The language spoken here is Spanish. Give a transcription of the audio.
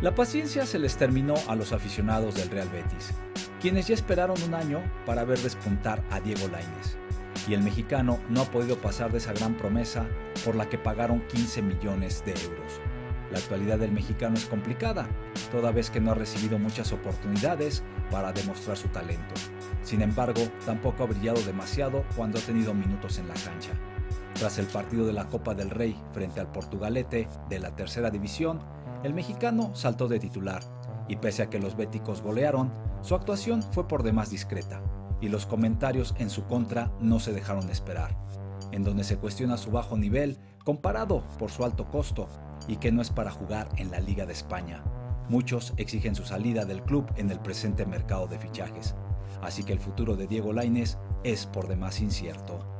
La paciencia se les terminó a los aficionados del Real Betis, quienes ya esperaron un año para ver despuntar a Diego Lainez. Y el mexicano no ha podido pasar de esa gran promesa por la que pagaron 15 millones de euros. La actualidad del mexicano es complicada, toda vez que no ha recibido muchas oportunidades para demostrar su talento. Sin embargo, tampoco ha brillado demasiado cuando ha tenido minutos en la cancha. Tras el partido de la Copa del Rey frente al Portugalete de la tercera división, el mexicano saltó de titular y pese a que los béticos golearon, su actuación fue por demás discreta y los comentarios en su contra no se dejaron esperar, en donde se cuestiona su bajo nivel comparado por su alto costo y que no es para jugar en la Liga de España. Muchos exigen su salida del club en el presente mercado de fichajes, así que el futuro de Diego Lainez es por demás incierto.